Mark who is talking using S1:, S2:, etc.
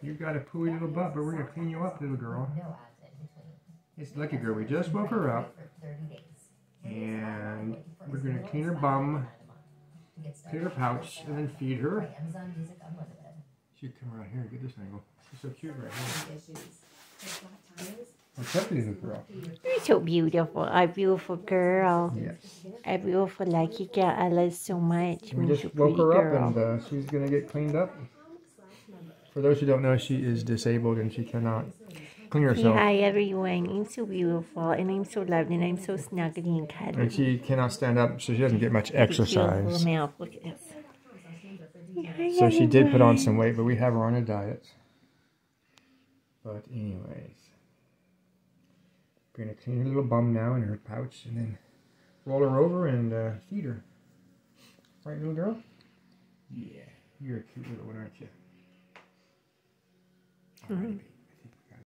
S1: You got a pooey little butt, but we're gonna clean you up, little girl. It's lucky girl. We just woke her up, and we're gonna clean her bum, clean her pouch, and then feed her. She'd come around here and get this angle. She's so cute right here. What's up, little girl?
S2: You're so beautiful. A beautiful girl.
S1: Yes.
S2: A beautiful lucky girl. I love so much.
S1: We just woke her up, and uh, she's gonna get cleaned up. For those who don't know, she is disabled and she cannot clean herself.
S2: hi everyone. I'm so beautiful and I'm so loved and I'm so snuggly and cuddly.
S1: And she cannot stand up, so she doesn't get much exercise.
S2: mouth. Look at this. Hi,
S1: So she did put on some weight, but we have her on a diet. But anyways, we're gonna clean her little bum now in her pouch, and then roll her over and uh, feed her. Right, little girl? Yeah, you're a cute little one, aren't you? All right.